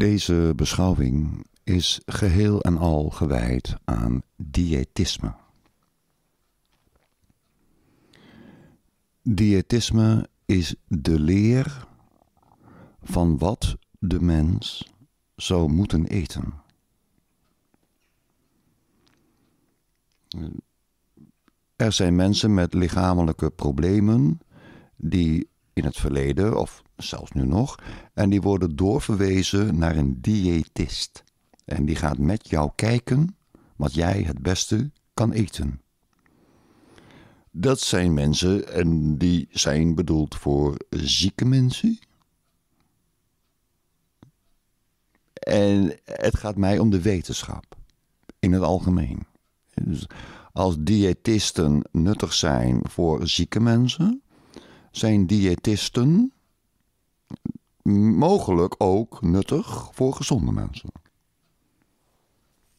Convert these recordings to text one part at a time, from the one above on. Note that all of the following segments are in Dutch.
Deze beschouwing is geheel en al gewijd aan diëtisme. Diëtisme is de leer van wat de mens zou moeten eten. Er zijn mensen met lichamelijke problemen die in het verleden, of zelfs nu nog, en die worden doorverwezen naar een diëtist. En die gaat met jou kijken wat jij het beste kan eten. Dat zijn mensen en die zijn bedoeld voor zieke mensen. En het gaat mij om de wetenschap in het algemeen. Dus als diëtisten nuttig zijn voor zieke mensen, zijn diëtisten mogelijk ook nuttig voor gezonde mensen.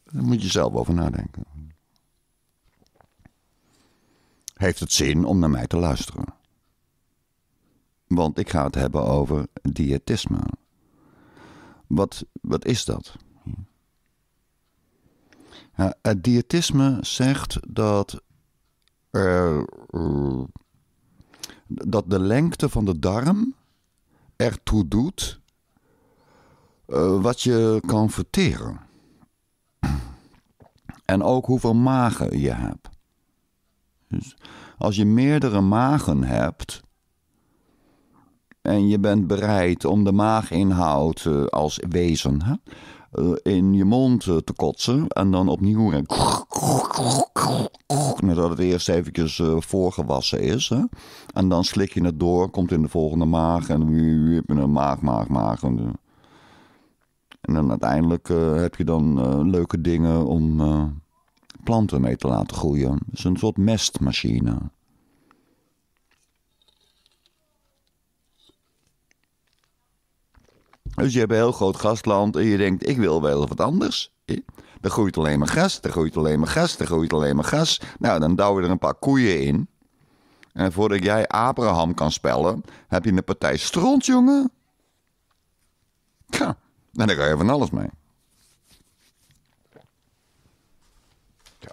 Daar moet je zelf over nadenken. Heeft het zin om naar mij te luisteren? Want ik ga het hebben over diëtisme. Wat, wat is dat? Het diëtisme zegt dat, dat de lengte van de darm ertoe doet uh, wat je kan verteren. En ook hoeveel magen je hebt. Dus als je meerdere magen hebt en je bent bereid om de maaginhoud uh, als wezen hè, in je mond uh, te kotsen en dan opnieuw en nadat het eerst eventjes voorgewassen is hè, en dan slik je het door, komt in de volgende maag en een maag, maag, maag. En dan uiteindelijk heb je dan leuke dingen om planten mee te laten groeien. Het is een soort mestmachine. Dus je hebt een heel groot gastland en je denkt, ik wil wel wat anders. Er groeit alleen maar gas, er groeit alleen maar gas, er groeit alleen maar gas. Nou, dan douw je er een paar koeien in. En voordat jij Abraham kan spellen, heb je een partij stront, jongen. Ja, en daar ga je van alles mee.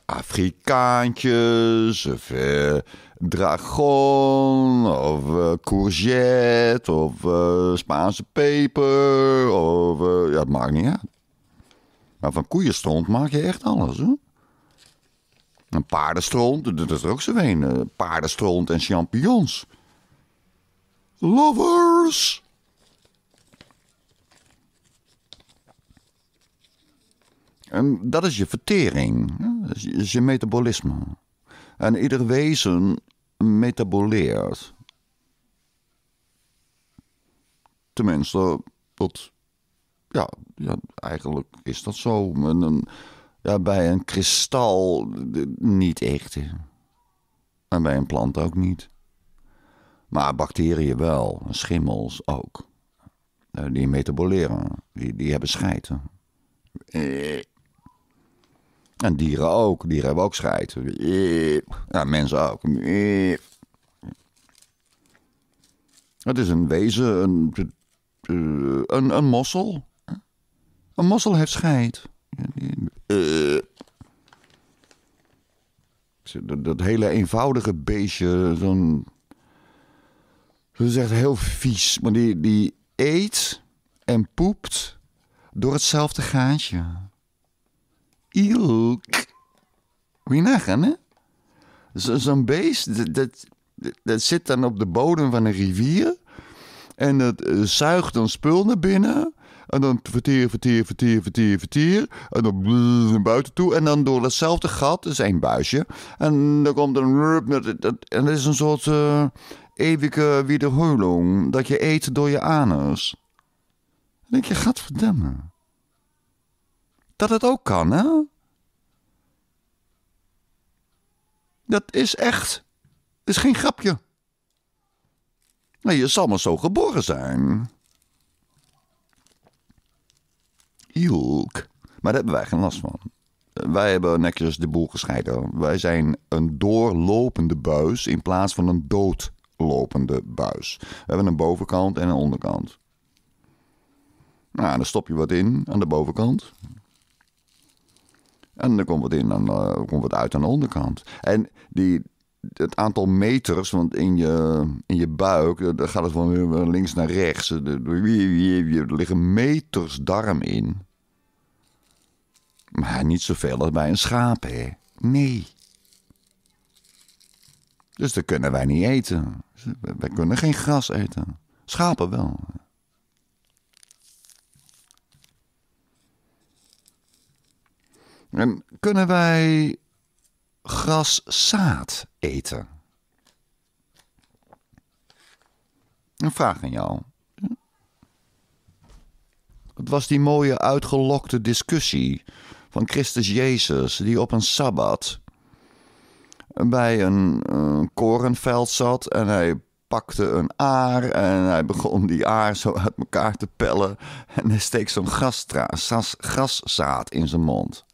Afrikaantjes, of eh, dragon, of uh, courgette, of uh, Spaanse peper, of ja, het maakt niet uit. Maar van koeienstront maak je echt alles, hè? Een paardenstront, dat is er ook zo een. paardenstront en champignons. Lovers! En dat is je vertering, dat is je metabolisme. En ieder wezen metaboleert. Tenminste, dat, ja, ja, eigenlijk is dat zo. Een, ja, bij een kristal niet echt. En bij een plant ook niet. Maar bacteriën wel, schimmels ook. Die metaboleren, die, die hebben scheiden. Eh. En dieren ook. Dieren hebben ook scheid. Ja, mensen ook. Het is een wezen, een, een, een mossel. Een mossel heeft scheid. Dat, dat hele eenvoudige beestje, zo'n... Dat is echt heel vies. Maar die, die eet en poept door hetzelfde gaatje. Ilk. Moet je nagaan, hè? Zo'n beest, dat, dat, dat, zit dan op de bodem van een rivier. En dat uh, zuigt dan spul naar binnen. En dan verteer, verteer, verteer, verteer, verteer. En dan naar buiten toe. En dan door datzelfde gat, dat is één buisje. En dan komt een... En dat is een soort uh, eeuwige wiederholing. Dat je eet door je anus. Dan denk je, gadverdamme. Dat het ook kan, hè? Dat is echt. Is geen grapje. Nee, je zal maar zo geboren zijn. Joek. Maar daar hebben wij geen last van. Wij hebben netjes de boel gescheiden. Wij zijn een doorlopende buis in plaats van een doodlopende buis. We hebben een bovenkant en een onderkant. Nou, dan stop je wat in aan de bovenkant. En dan komt wat in aan, uh, komt wat uit aan de onderkant. En die, het aantal meters, want in je, in je buik, daar gaat het van links naar rechts. Er, liggen meters darm in. Maar niet zoveel als bij een schaap, hè? Nee. Dus dat kunnen wij niet eten. Wij kunnen geen gras eten. Schapen wel. En kunnen wij graszaad eten? Een vraag aan jou. Het was die mooie uitgelokte discussie van Christus Jezus, die op een sabbat bij een, een korenveld zat en hij pakte een aar en hij begon die aar zo uit elkaar te pellen en hij steekt zo'n graszaad in zijn mond.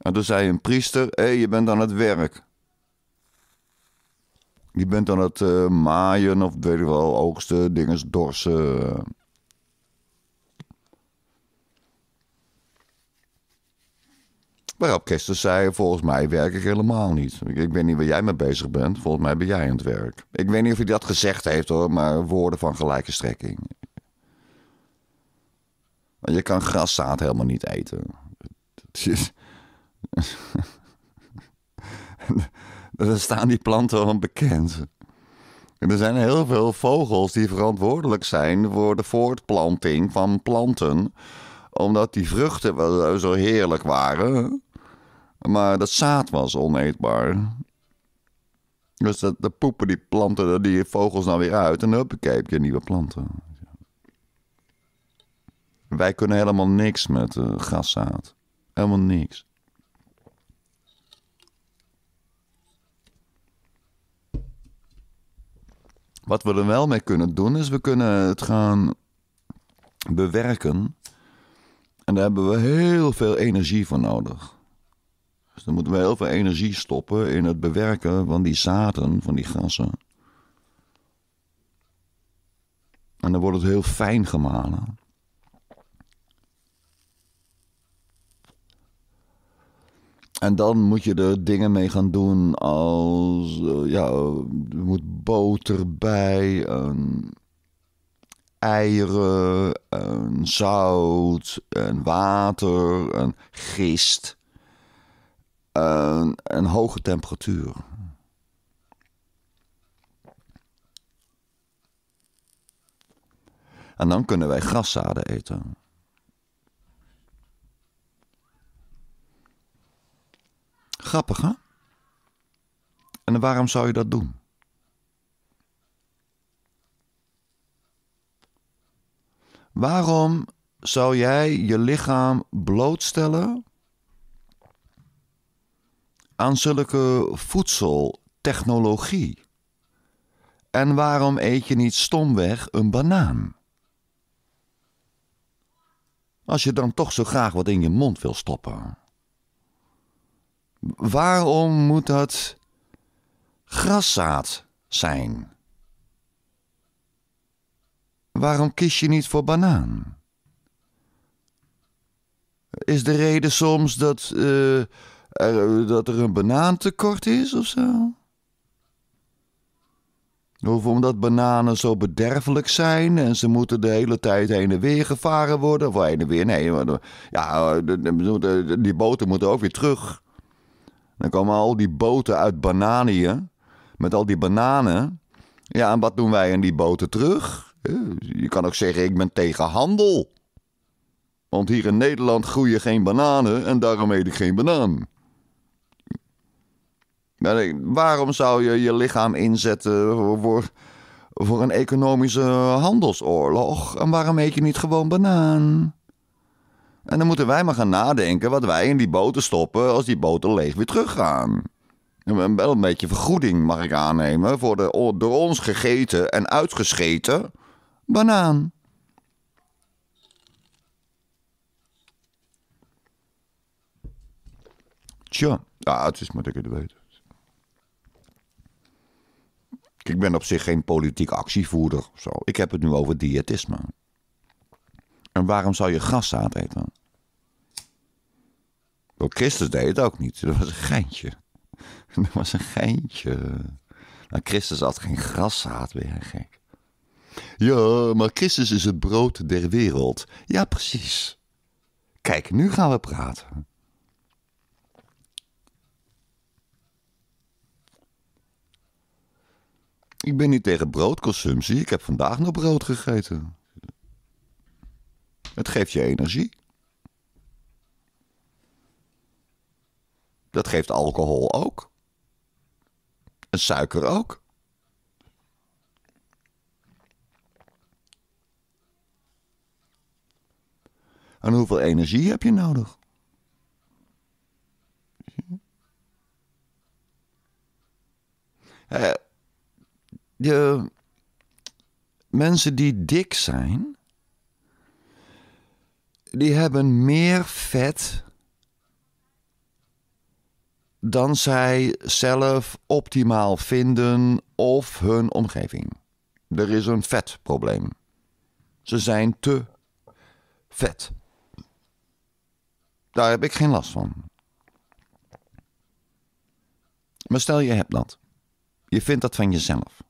En toen zei een priester: Hé, hey, je bent aan het werk. Je bent aan het uh, maaien of weet ik wel, oogsten, dinges, dorsen. Waarop Christus zei: Volgens mij werk ik helemaal niet. Ik, weet niet waar jij mee bezig bent. Volgens mij ben jij aan het werk. Ik weet niet of hij dat gezegd heeft hoor, maar woorden van gelijke strekking. Je kan graszaad helemaal niet eten. Dan staan die planten onbekend. En er zijn heel veel vogels die verantwoordelijk zijn voor de voortplanting van planten. Omdat die vruchten wel zo heerlijk waren. Maar dat zaad was oneetbaar. Dus de poepen die planten die vogels nou weer uit. En huppakee, heb je nieuwe planten. Wij kunnen helemaal niks met uh, graszaad. Helemaal niks. Wat we er wel mee kunnen doen, is we kunnen het gaan bewerken. En daar hebben we heel veel energie voor nodig. Dus dan moeten we heel veel energie stoppen in het bewerken van die zaden, van die gassen. En dan wordt het heel fijn gemalen. En dan moet je er dingen mee gaan doen als, uh, ja, er moet boter bij, eieren, zout, een water, een gist, een hoge temperatuur. En dan kunnen wij graszaden eten. Grappig, hè? En waarom zou je dat doen? Waarom zou jij je lichaam blootstellen aan zulke voedseltechnologie? En waarom eet je niet stomweg een banaan? Als je dan toch zo graag wat in je mond wil stoppen. Waarom moet dat graszaad zijn? Waarom kies je niet voor banaan? Is de reden soms dat, uh, er, dat er een banaantekort is of zo? Of omdat bananen zo bederfelijk zijn en ze moeten de hele tijd heen en weer gevaren worden. Of heen en weer, nee. Ja, die boten moeten ook weer terug. Dan komen al die boten uit Bananië. Met al die bananen. Ja, en wat doen wij in die boten terug? Je kan ook zeggen, ik ben tegen handel. Want hier in Nederland groeien geen bananen en daarom eet ik geen banaan. waarom zou je je lichaam inzetten voor, voor een economische handelsoorlog? En waarom eet je niet gewoon banaan? En dan moeten wij maar gaan nadenken wat wij in die boten stoppen als die boten leeg weer teruggaan. Wel een beetje vergoeding mag ik aannemen voor de door ons gegeten en uitgescheten banaan. Tja, ja, het is maar ik het weet. Ik Ik ben op zich geen politiek actievoerder. Zo. Ik heb het nu over diëtisme. En waarom zou je graszaad eten? Wel, Christus deed het ook niet. Dat was een geintje. Dat was een geintje. Nou, Christus had geen graszaad, jij gek. Ja, maar Christus is het brood der wereld. Ja, precies. Kijk, nu gaan we praten. Ik ben niet tegen broodconsumptie. Ik heb vandaag nog brood gegeten. Het geeft je energie. Dat geeft alcohol ook. En suiker ook. En hoeveel energie heb je nodig? Uh, de mensen die dik zijn, die hebben meer vet dan zij zelf optimaal vinden of hun omgeving. Er is een vetprobleem. Ze zijn te vet. Daar heb ik geen last van. Maar stel je hebt dat. Je vindt dat van jezelf.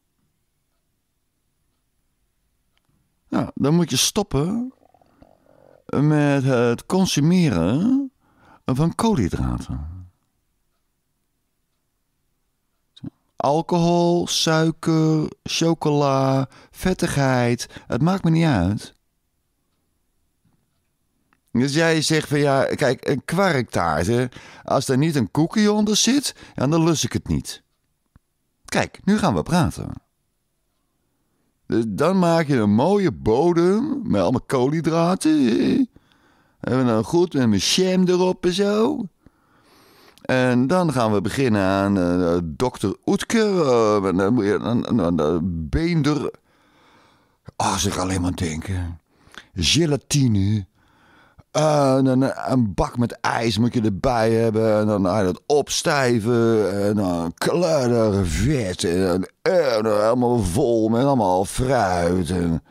Nou, dan moet je stoppen met het consumeren van koolhydraten. Alcohol, suiker, chocola, vettigheid, het maakt me niet uit. Dus jij zegt van ja, kijk, een kwarktaart, hè, als er niet een koekje onder zit, dan lust ik het niet. Kijk, nu gaan we praten. Dus dan maak je een mooie bodem met allemaal koolhydraten. En dan goed met een jam erop en zo. En dan gaan we beginnen aan uh, dokter Oetker. Uh, dan, beender. Oh, zeg alleen maar denken. Gelatine. Uh, een bak met ijs moet je erbij hebben. En dan je dat opstijven. En dan kleurig vet. En, en, helemaal vol met allemaal fruit. En,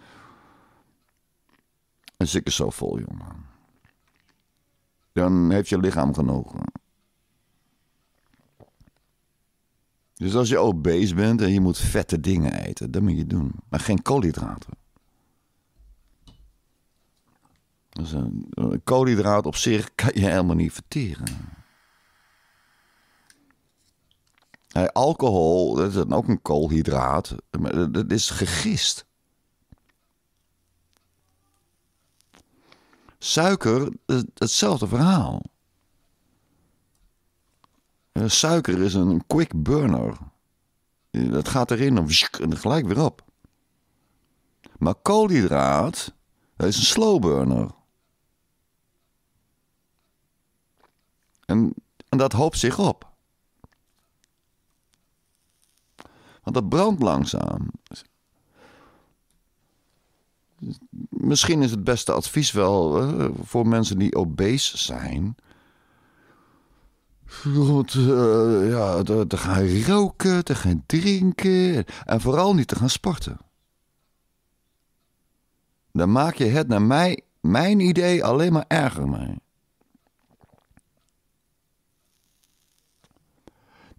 en zeker zo vol, jongen. Dan heeft je lichaam genoeg. Dus als je obese bent en je moet vette dingen eten, dan moet je doen. Maar geen koolhydraten. Dus een, koolhydraat op zich kan je helemaal niet verteren. alcohol, dat is ook een koolhydraat. Dat is gegist. Suiker, hetzelfde verhaal. Suiker is een quick burner. Dat gaat erin en gelijk weer op. Maar koolhydraat, dat is een slow burner. En, en dat hoopt zich op. Want dat brandt langzaam. Misschien is het beste advies wel uh, voor mensen die obese zijn. Uh, ja, te, te, gaan roken, te gaan drinken en vooral niet te gaan sporten. Dan maak je het naar mij, mijn idee alleen maar erger mee.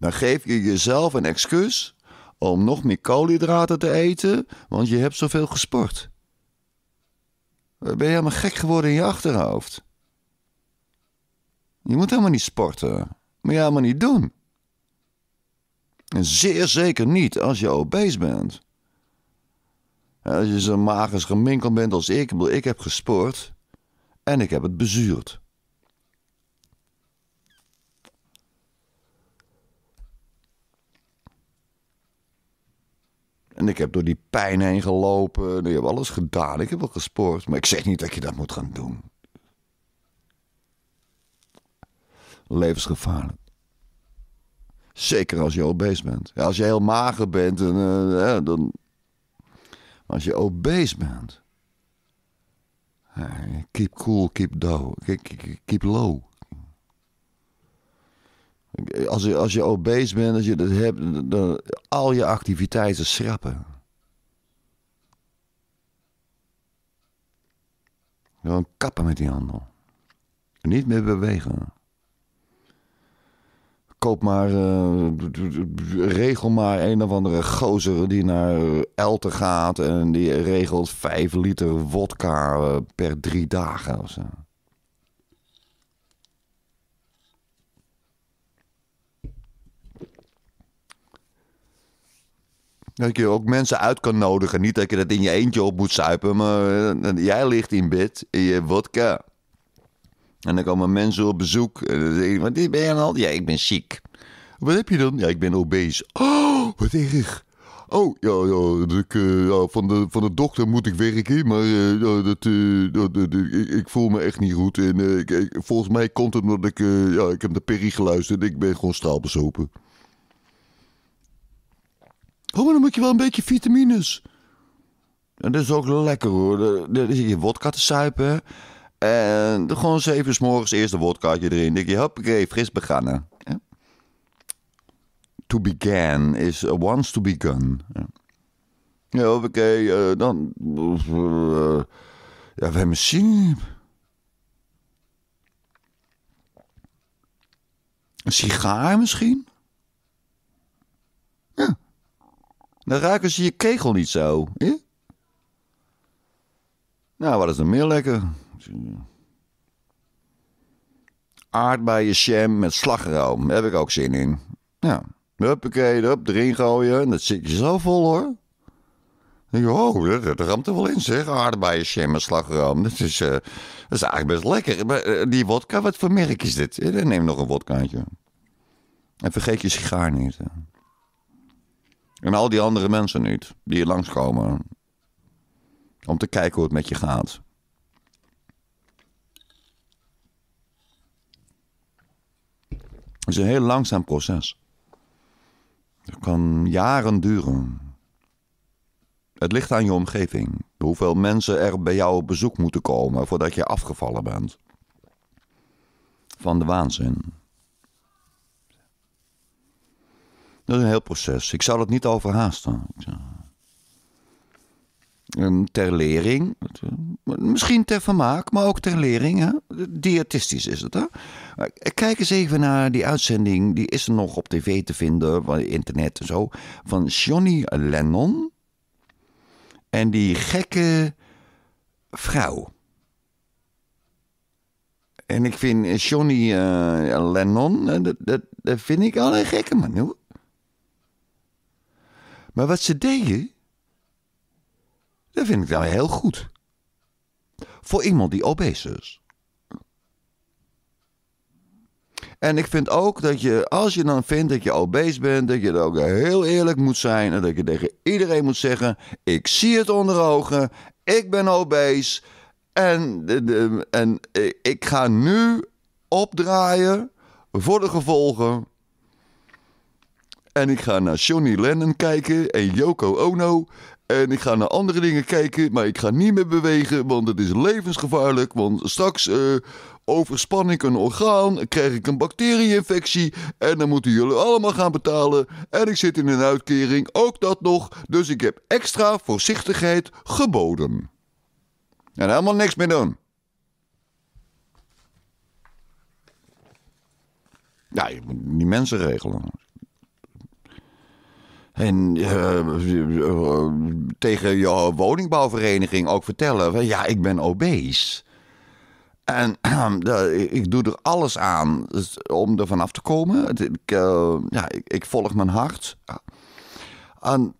Dan geef je jezelf een excuus om nog meer koolhydraten te eten, want je hebt zoveel gesport. Ben je helemaal gek geworden in je achterhoofd? Je moet helemaal niet sporten. Moet je helemaal niet doen. En zeer zeker niet als je obese bent. Als je zo mager geminkeld bent als ik, ik heb gesport en ik heb het bezuurd. En ik heb door die pijn heen gelopen. Ik heb alles gedaan. Ik heb wel gesport. Maar ik zeg niet dat je dat moet gaan doen. Levensgevaarlijk. Zeker als je obese bent. Ja, als je heel mager bent, dan, uh, dan. Als je obese bent. Keep cool, keep low. Keep low. Als je, als je obese bent, als je dat hebt, dan al je activiteiten schrappen. Gewoon kappen met die handel. Niet meer bewegen. Koop maar, uh, regel maar een of andere gozer die naar Elte gaat en die regelt 5 liter wodka eh, per drie dagen of zo. Dat je ook mensen uit kan nodigen. Niet dat je dat in je eentje op moet zuipen. Maar eh, jij ligt in bed in je vodka. En dan komen mensen op bezoek. En dan zeg je, wat ben je al? Ja, ik ben ziek. Wat heb je dan? Ja, ik ben obese. Oh, wat erg. Oh, ja, ja, ik, ja van, de, van de dokter moet ik werken, maar ja, dat, dat, ik, ik, voel me echt niet goed. En ik, volgens mij komt het omdat ik, ja, ik heb de Perry geluisterd. Ik ben gewoon straalbezopen. Oh, maar dan moet je wel een beetje vitamines. En dat is ook lekker hoor. Dan zit je wodka te suipen. En gewoon zeven morgens eerst een wodkaatje erin. Denk je, hoppakee, fris beginnen. Ja. To begin is once to begun. Ja, ja hoppakee, uh, dan... Uh, ja, we hebben zin Een sigaar misschien? Ja. Dan ruiken ze je kegel niet zo. Ja? Nou, wat is er meer lekker? Aardbeien jam met slagroom. Daar heb ik ook zin in. Ja. Huppakee, hup, erin gooien. En dat zit je zo vol hoor. denk oh, dat, ramt er wel in zeg. Aardbeien jam met slagroom. Dat is, uh, dat is eigenlijk best lekker. Maar uh, die wodka, wat voor merk is dit? Neem nog een wodkaatje. En vergeet je sigaar niet. Hè. En al die andere mensen niet, die hier langskomen. Om te kijken hoe het met je gaat. Het is een heel langzaam proces. Het kan jaren duren. Het ligt aan je omgeving. Hoeveel mensen er bij jou op bezoek moeten komen voordat je afgevallen bent. Van de waanzin. Dat is een heel proces. Ik zal het niet overhaasten. Ter lering, misschien ter vermaak, maar ook ter lering. Hè? Is het. Hè? Kijk eens even naar die uitzending, die is er nog op tv te vinden, op internet en zo, van Johnny Lennon en die gekke vrouw. En ik vind Johnny uh, Lennon, dat, dat, dat, vind ik al een gekke man. Maar wat ze deden, dat vind ik dan heel goed. Voor iemand die obese is. En ik vind ook dat je, als je dan vindt dat je obese bent, dat je dan ook heel eerlijk moet zijn. En dat je tegen iedereen moet zeggen: Ik zie het onder ogen, ik ben obese. En, en ik ga nu opdraaien voor de gevolgen en ik ga naar Johnny Lennon kijken en Yoko Ono. En ik ga naar andere dingen kijken, maar ik ga niet meer bewegen, want het is levensgevaarlijk. Want straks uh, overspan ik een orgaan, krijg ik een bacteriënfectie en dan moeten jullie allemaal gaan betalen. En ik zit in een uitkering, ook dat nog. Dus ik heb extra voorzichtigheid geboden. En helemaal niks meer doen. Ja, je moet die mensen regelen. En uh, tegen je woningbouwvereniging ook vertellen: ja, ik ben obese. En ik doe er alles aan om er vanaf te komen. Ik, ja, ik, ik, volg mijn hart. En,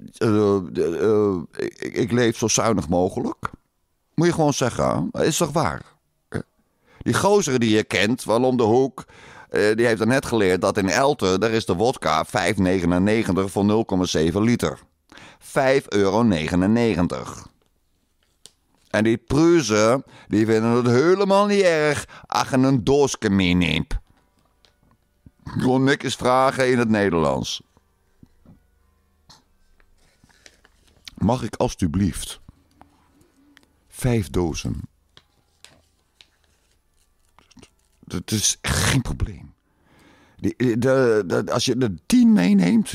ik, ik, leef zo zuinig mogelijk. Moet je gewoon zeggen, is toch waar? Die gozer die je kent, wel om de hoek. Uh, die heeft er net geleerd dat in Elte, daar is de wodka 5,99 voor 0,7 liter. 5,99 euro. En die pruzen, die vinden het helemaal niet erg als je een doosje meeneemt. Gewoon niks vragen in het Nederlands. Mag ik alstublieft vijf dozen dat is echt geen probleem. Die, de, de, als je er tien meeneemt.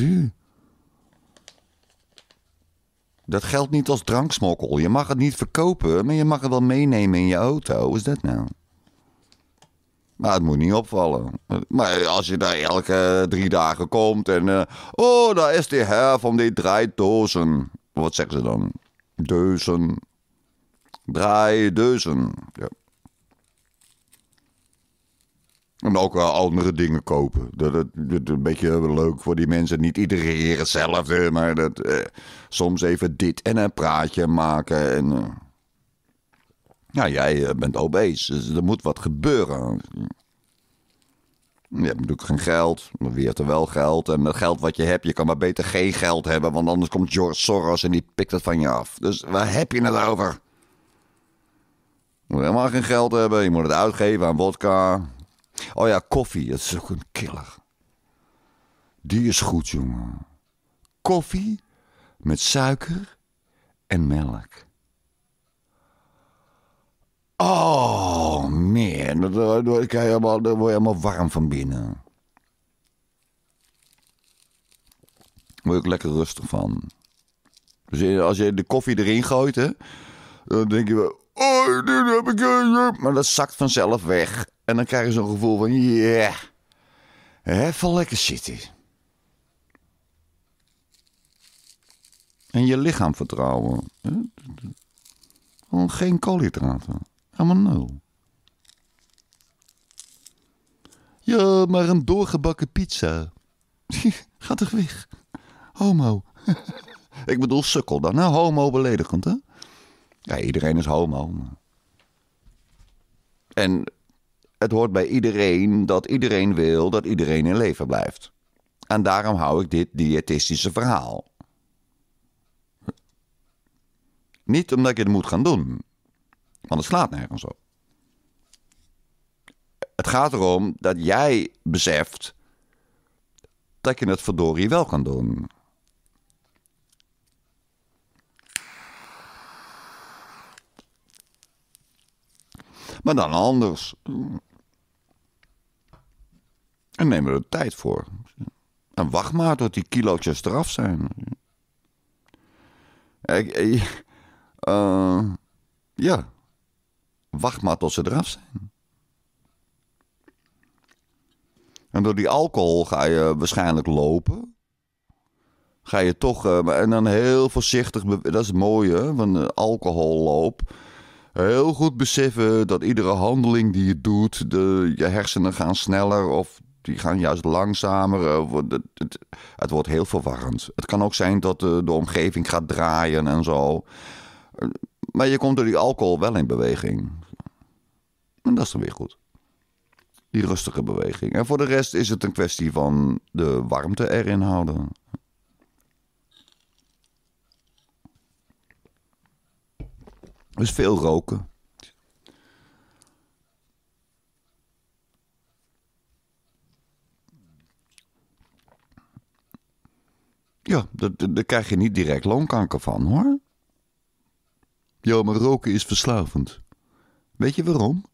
Dat geldt niet als dranksmokkel. Je mag het niet verkopen, maar je mag het wel meenemen in je auto. Is dat nou? Maar het moet niet opvallen. Maar als je daar elke drie dagen komt en... Uh, oh, daar is die her van die doozen. Wat zeggen ze dan? Deuzen. Draaideuzen. Ja. En ook wel andere dingen kopen. Dat, dat, een beetje leuk voor die mensen. Niet iedere keer hetzelfde, maar dat, eh, soms even dit en een praatje maken. En, uh, ja, jij eh, bent obese, dus er moet wat gebeuren. Je hebt natuurlijk geen geld, maar wie heeft er wel geld? En het geld wat je hebt, je kan maar beter geen geld hebben, want anders komt George Soros en die pikt het van je af. Dus waar heb je het over? Je moet helemaal geen geld hebben, je moet het uitgeven aan vodka. Oh ja, koffie, dat is ook een killer. Die is goed, jongen. Koffie met suiker en melk. Oh, man. Daar, word je helemaal warm van binnen. Word ik lekker rustig van. Dus als je de koffie erin gooit, hè, dan denk je wel... Oh, dit heb ik... Maar dat zakt vanzelf weg. En dan krijg je zo'n gevoel van... Ja, yeah, even lekker zitten. En je lichaam vertrouwen. Gewoon geen koolhydraten. Helemaal nul. Ja, maar een doorgebakken pizza. Gaat toch weg? Homo. Ik bedoel sukkel dan. Nou, homo beledigend, hè? Ja, iedereen is homo. En het hoort bij iedereen dat iedereen wil dat iedereen in leven blijft. En daarom hou ik dit diëtistische verhaal. Niet omdat je het moet gaan doen. Want het slaat nergens op. Het gaat erom dat jij beseft dat je het verdorie wel kan doen. Maar dan anders. En neem er de tijd voor. En wacht maar tot die kilootjes eraf zijn. Uh, ja. Wacht maar tot ze eraf zijn. En door die alcohol ga je waarschijnlijk lopen. Ga je toch, uh, en dan heel voorzichtig, dat is het mooie van alcoholloop. Heel goed beseffen dat iedere handeling die je doet, de, je hersenen gaan sneller of die gaan juist langzamer. Het, het, wordt heel verwarrend. Het kan ook zijn dat de, de omgeving gaat draaien en zo. Maar je komt door die alcohol wel in beweging. En dat is dan weer goed. Die rustige beweging. En voor de rest is het een kwestie van de warmte erin houden. Dus veel roken. Ja, daar krijg je niet direct longkanker van hoor. Ja, maar roken is verslavend. Weet je waarom?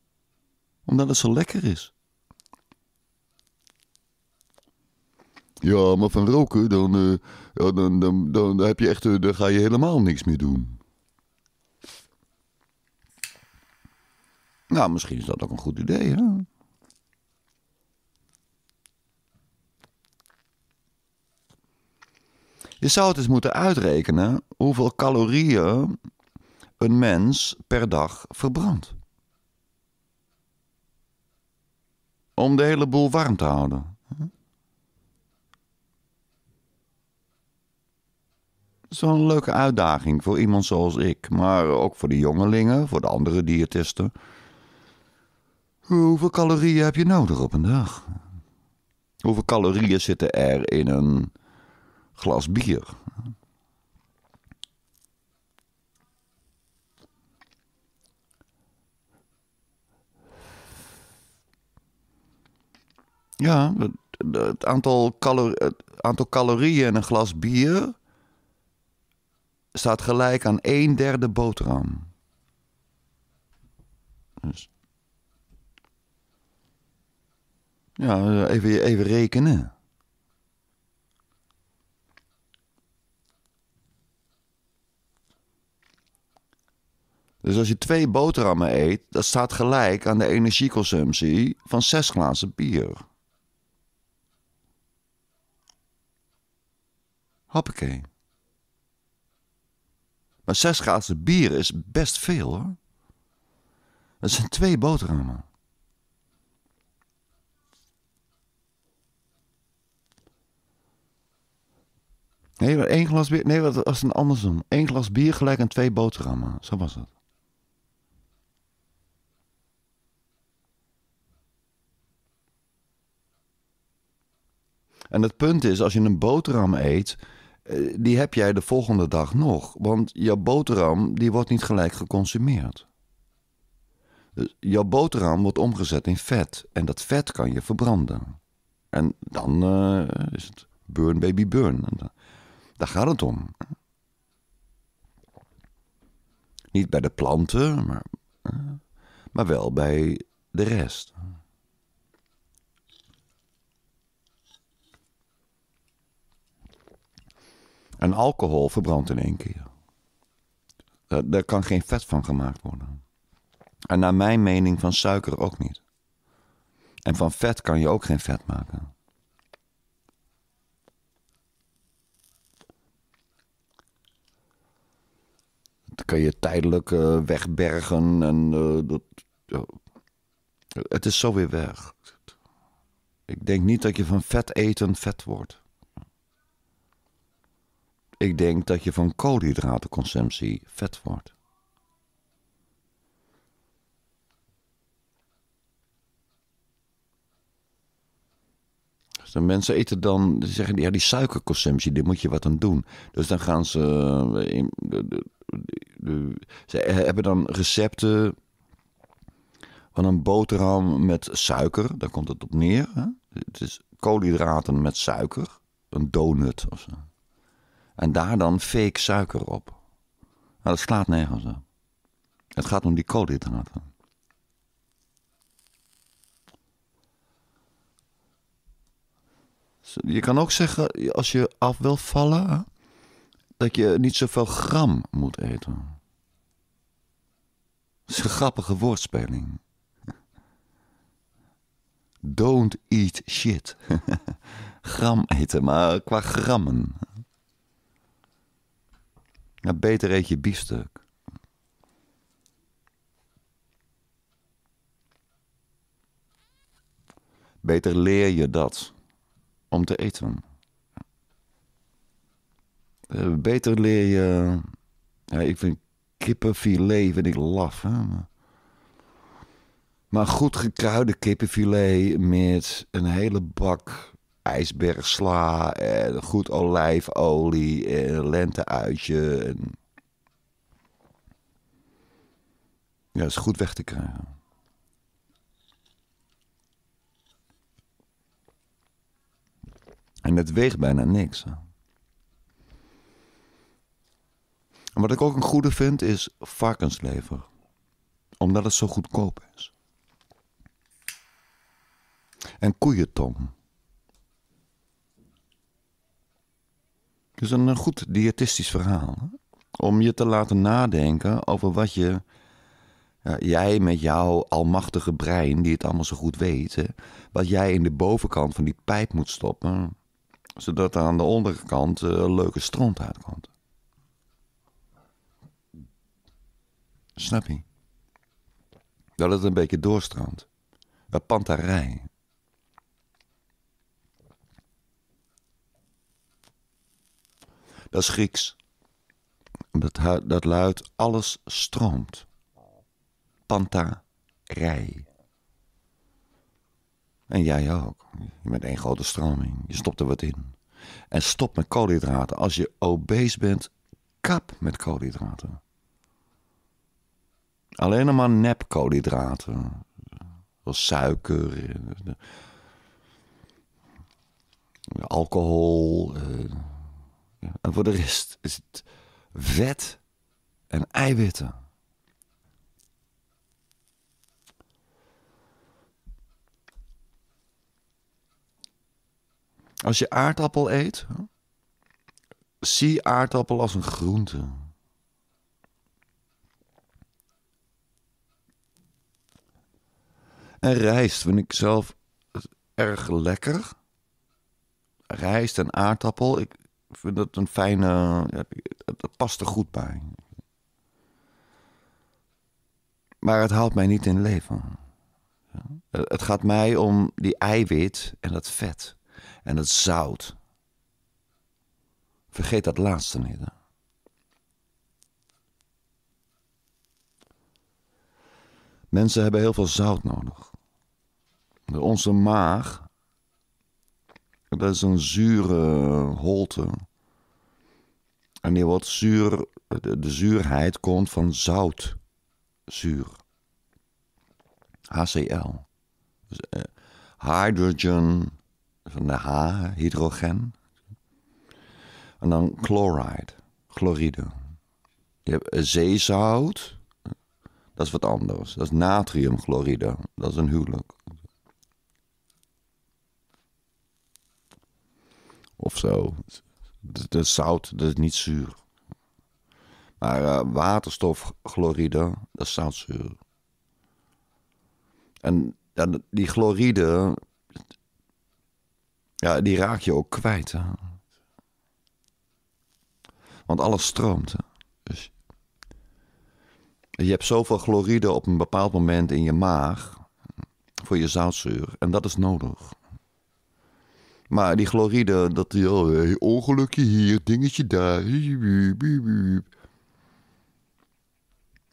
Omdat het zo lekker is. Ja, maar van roken, dan, ja, dan, dan, dan, heb je echt, uh, dan ga je helemaal niks meer doen. Nou, misschien is dat ook een goed idee, hè? Je zou het eens moeten uitrekenen hoeveel calorieën een mens per dag verbrandt. Om de hele boel warm te houden. Een leuke uitdaging voor iemand zoals ik, maar ook voor de jongelingen, voor de andere diëtisten. Hoeveel calorieën heb je nodig op een dag? Hoeveel calorieën zitten er in een glas bier? Ja, het, aantal, aantal calorieën in een glas bier staat gelijk aan een derde boterham. Dus Ja, even, even rekenen. Dus als je twee boterhammen eet, dat staat gelijk aan de energieconsumptie van zes glazen bier. Hoppakee. Maar zes glazen bier is best veel hoor. Dat zijn twee boterhammen. Nee, één glas bier. Nee, wat was het andersom? Eén glas bier gelijk aan twee boterhammen. Zo was het. En het punt is, als je een boterham eet, eh, die heb jij de volgende dag nog. Want jouw boterham, die wordt niet gelijk geconsumeerd. Dus jouw boterham wordt omgezet in vet. En dat vet kan je verbranden. En dan uh, is het burn baby burn. Daar gaat het om. Niet bij de planten, maar, eh, maar wel bij de rest. En alcohol verbrandt in één keer. Daar, kan geen vet van gemaakt worden. En naar mijn mening van suiker ook niet. En van vet kan je ook geen vet maken. Dat kan je tijdelijk uh, wegbergen en uh, dat, het is zo weer weg. Ik denk niet dat je van vet eten vet wordt. Ik denk dat je van koolhydratenconsumptie vet wordt. De mensen eten dan, ze zeggen ja, die suikerconsumptie, daar moet je wat aan doen. Dus dan gaan ze, eh, ze hebben dan recepten van een boterham met suiker, daar komt het op neer. Hè? Het is koolhydraten met suiker, een donut of zo. En daar dan fake suiker op. Nou, dat slaat nergens op. Het gaat om die koolhydraten. Je kan ook zeggen, als je af wil vallen, dat je niet zoveel gram moet eten. Dat is een grappige woordspeling. Don't eat shit. Gram eten, maar qua grammen. Ja, beter eet je biefstuk. Beter leer je dat om te eten. Eh, beter leer je. Ja, ik vind kippenfilet vind ik laf. Hè? Maar goed gekruide kippenfilet met een hele bak ijsbergsla en goed olijfolie en lenteuitje. En... Ja, dat is goed weg te krijgen. En het weegt bijna niks. En wat ik ook een goede vind is varkenslever. Omdat het zo goedkoop is. En koeientong. Is een goed diëtistisch verhaal. Om je te laten nadenken over wat je, ja, jij met jouw almachtige brein, die het allemaal zo goed weet, wat jij in de bovenkant van die pijp moet stoppen, zodat er aan de onderkant uh, een leuke stront uitkomt. Snap je? Dat het een beetje doorstroomt. Een pantarij. Dat is Grieks. Dat, dat luidt alles stroomt. Panta, rij. En jij ook. Je bent één grote stroming. Je stopt er wat in. En stop met koolhydraten. Als je obese bent, kap met koolhydraten. Alleen maar nep koolhydraten. Zoals suiker, alcohol, en voor de rest is het vet en eiwitten. Als je aardappel eet, zie aardappel als een groente. En rijst vind ik zelf erg lekker. Rijst en aardappel, ik vind dat een fijne. Het past er goed bij. Maar het houdt mij niet in leven. Het gaat mij om die eiwit en dat vet en het zout. Vergeet dat laatste niet. Mensen hebben heel veel zout nodig. Onze maag, dat is een zure holte. En die wordt zuur, de, de zuurheid komt van zoutzuur. HCl. Dus, uh, hydrogen, van de H, hydrogen. En dan chloride, chloride. Je hebt zeezout, dat is wat anders. Dat is natriumchloride, dat is een huwelijk. Of zo. Dat zout, dat is niet zuur. Maar uh, waterstofchloride, dat is zoutzuur. En ja, die chloride, ja, die raak je ook kwijt. Hè? Want alles stroomt. Hè? Dus je hebt zoveel chloride op een bepaald moment in je maag voor je zoutzuur. En dat is nodig. Maar die chloride, dat die oh, ongelukje hier, dingetje daar.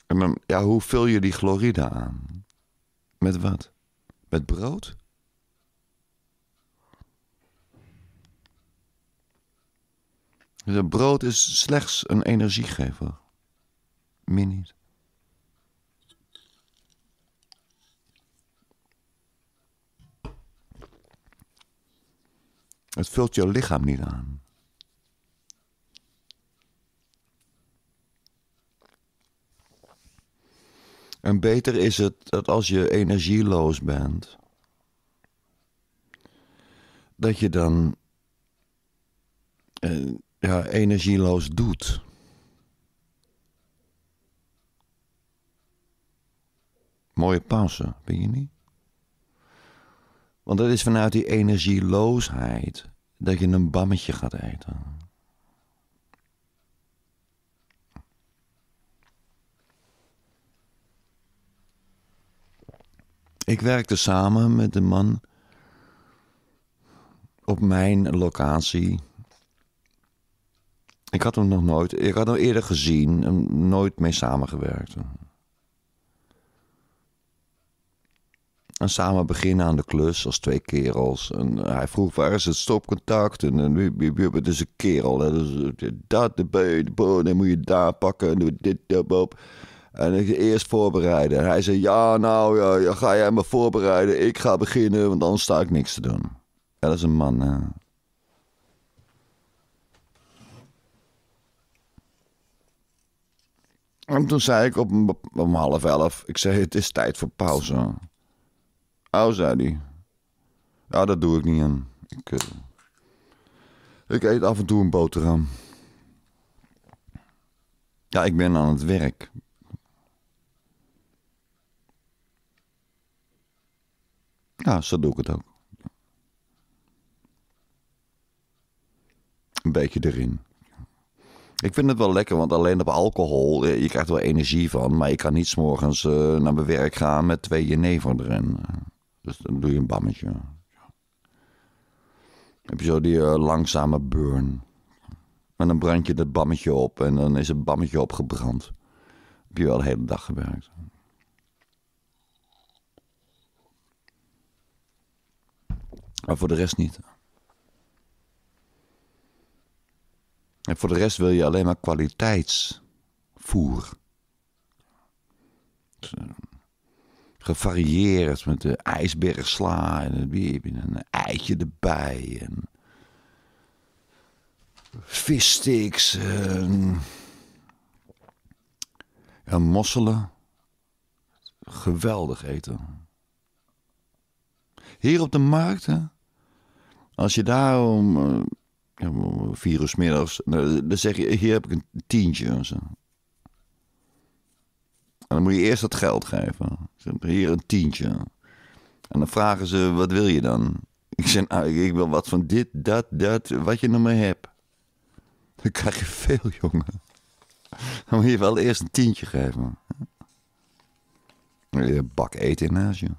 En dan, ja, hoe vul je die chloride aan? Met wat? Met brood? Brood is slechts een energiegever. Meer niet. Het vult je lichaam niet aan. En beter is het dat als je energieloos bent, dat je dan eh, ja, energieloos doet. Mooie pauze, ben je niet? Want het is vanuit die energieloosheid dat je een bammetje gaat eten. Ik werkte samen met een man op mijn locatie. Ik had hem nog nooit, ik had hem eerder gezien en nooit mee samengewerkt. En samen beginnen aan de klus als twee kerels. En hij vroeg waar is het stopcontact? En het is een kerel. Hè? Dus, dat, de, de, dan moet je daar pakken. En dit, dat, en ik eerst voorbereiden. En hij zei, ja, nou, ja, ga jij me voorbereiden. Ik ga beginnen, want anders sta ik niks te doen. dat is een man, hè. En toen zei ik op, om half elf, ik zei, het is tijd voor pauze. Oh, zei hij. Ja, dat doe ik niet aan. Ik, uh, ik eet af en toe een boterham. Ja, ik ben aan het werk. Ja, zo doe ik het ook. Een beetje erin. Ik vind het wel lekker, want alleen op alcohol, eh, je krijgt er wel energie van. Maar je kan niet s'morgens uh, naar mijn werk gaan met twee jenever erin. Dus dan doe je een bammetje. Heb je zo die uh, langzame burn. En dan brand je dat bammetje op en dan is het bammetje opgebrand. Heb je wel de hele dag gewerkt. Maar voor de rest niet. En voor de rest wil je alleen maar kwaliteitsvoer. Dus, uh, gevarieerd met de ijsbergsla en een eitje erbij. En vissticks en, en mosselen. Geweldig eten. Hier op de markt, hè, Als je daar ja, om vier uur nou, dan zeg je, hier heb ik een tientje. Zo. Dan moet je eerst dat geld geven. Hier een tientje. En dan vragen ze, wat wil je dan? Ik zeg, nou, ik wil wat van dit, dat, dat, wat je nog maar hebt. Dan krijg je veel, jongen. Dan moet je wel eerst een tientje geven. Je bak eten in huis, joh.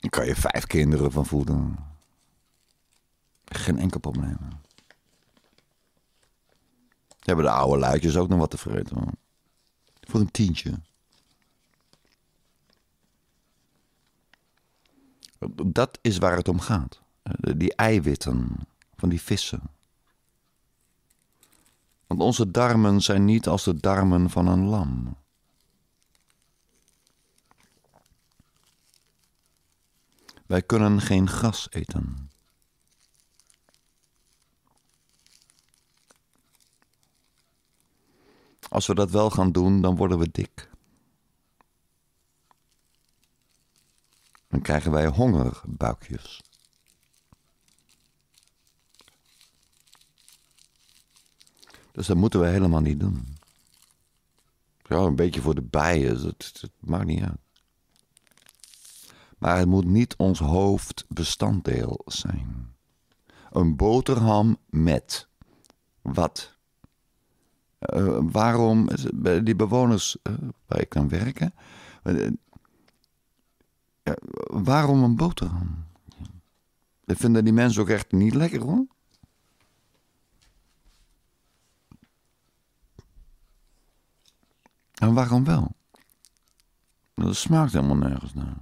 Dan kan je vijf kinderen van voeden. Geen enkel probleem. Hebben de oude luidjes ook nog wat te vreten. Voor een tientje. Dat is waar het om gaat. Die eiwitten van die vissen. Want onze darmen zijn niet als de darmen van een lam. Wij kunnen geen gras eten. Als we dat wel gaan doen, dan worden we dik. Dan krijgen wij hongerbuikjes. Dus dat moeten we helemaal niet doen. Ja, een beetje voor de bijen, dat, dat maakt niet uit. Maar het moet niet ons hoofdbestanddeel zijn. Een boterham met wat? Uh, waarom die bewoners uh, waar ik kan werken, uh, waarom een boterham? Dat vinden die mensen ook echt niet lekker hoor. En waarom wel? Dat smaakt helemaal nergens naar.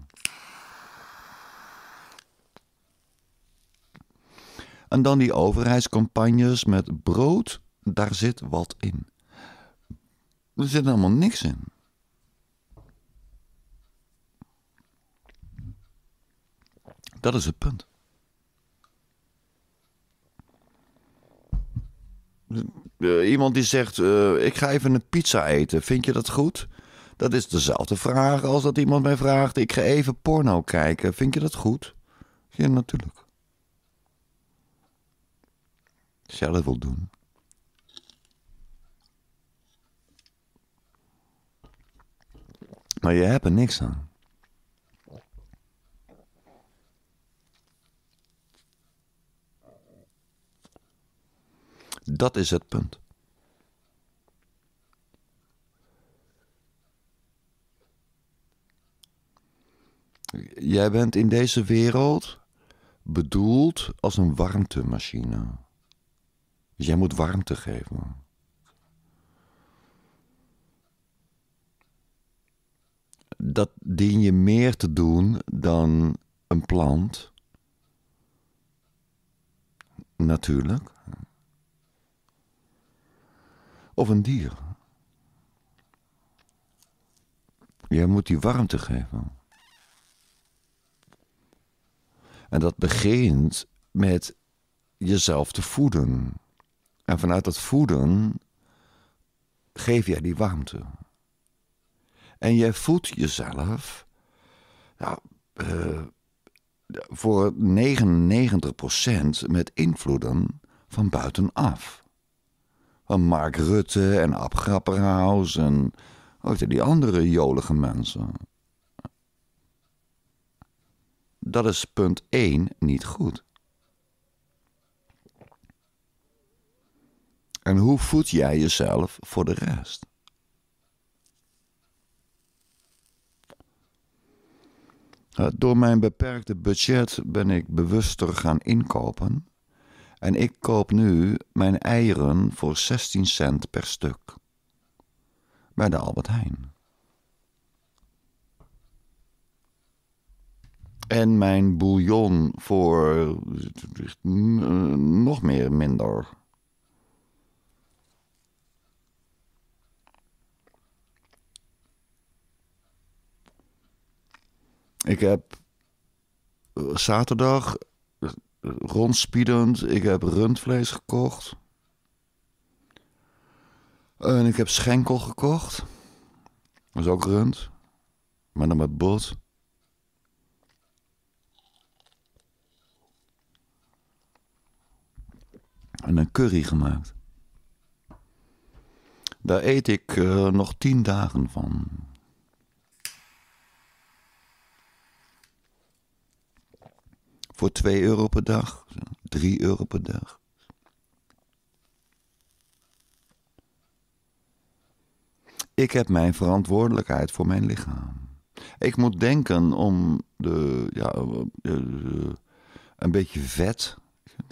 En dan die overheidscampagnes met brood, daar zit wat in. Er zit helemaal niks in. Dat is het punt. Uh, iemand die zegt: uh, Ik ga even een pizza eten. Vind je dat goed? Dat is dezelfde vraag als dat iemand mij vraagt: Ik ga even porno kijken. Vind je dat goed? Ja, natuurlijk. Als jij dat wil doen. Maar je hebt er niks aan. Dat is het punt. Jij bent in deze wereld bedoeld als een warmtemachine. Dus jij moet warmte geven. Dat dien je meer te doen dan een plant. Natuurlijk. Of een dier. Jij moet die warmte geven. En dat begint met jezelf te voeden. En vanuit dat voeden geef jij die warmte. En jij voedt jezelf uh, voor 99% met invloeden van buitenaf. Van Mark Rutte en Ab Grapperhaus en ook die andere jolige mensen. Dat is punt 1 niet goed. En hoe voed jij jezelf voor de rest? Door mijn beperkte budget ben ik bewuster gaan inkopen. En ik koop nu mijn eieren voor 16 cent per stuk. Bij de Albert Heijn. En mijn bouillon voor eh, nog meer minder. Ik heb eh, zaterdag eh, rondspiedend, ik heb rundvlees gekocht. En ik heb schenkel gekocht. Dat is ook rund. Maar dan met bot. En een curry gemaakt. Daar eet ik eh, nog tien dagen van. Voor 2 euro per dag, 3 euro per dag. Ik heb mijn verantwoordelijkheid voor mijn lichaam. Ik moet denken om de, ja, een beetje vet.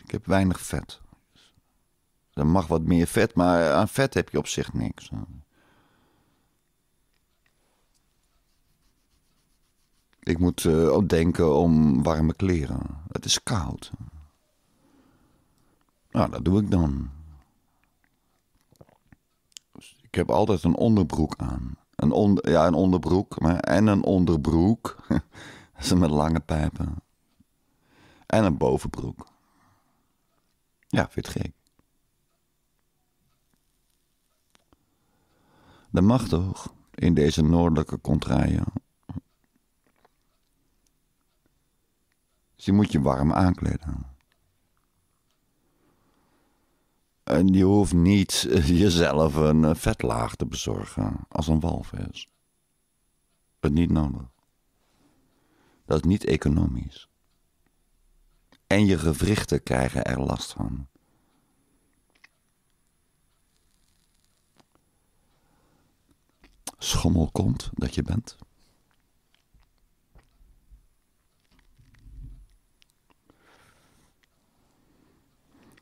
Ik heb weinig vet. Er mag wat meer vet, maar aan vet heb je op zich niks. Ik moet uh, ook denken om warme kleren. Het is koud. Nou, dat doe ik dan. Dus ik heb altijd een onderbroek aan. Een onder, ja, een onderbroek maar, en een onderbroek. met lange pijpen. En een bovenbroek. Ja, vind het gek? Dat mag toch in deze noordelijke contraien. Dus je moet je warm aankleden. En je hoeft niet eh, jezelf een eh, vetlaag te bezorgen als een walvis. Dat is niet nodig. Dat is niet economisch. En je gewrichten krijgen er last van. Schommel komt dat je bent.